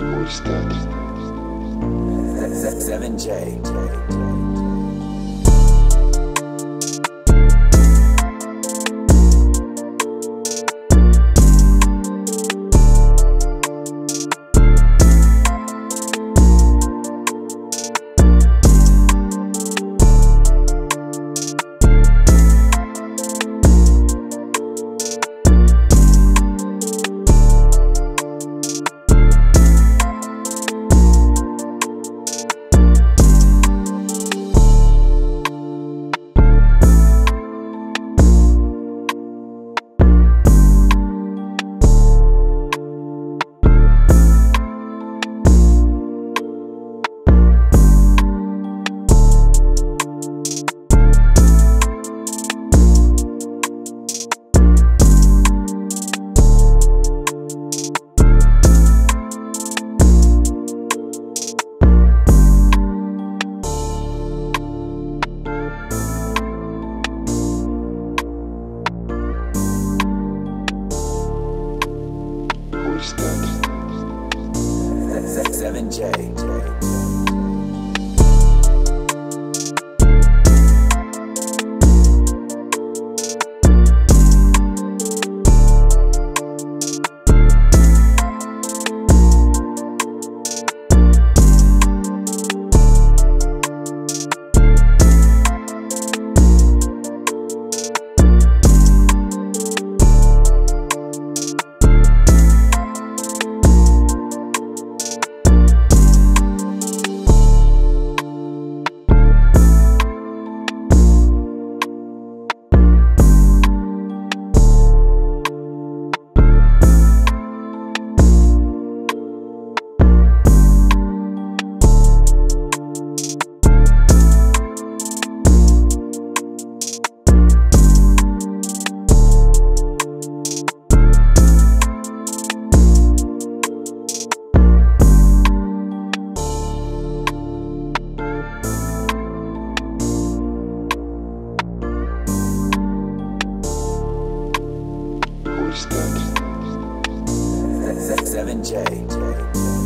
Who's that? 7J. Who's 7J. 7J.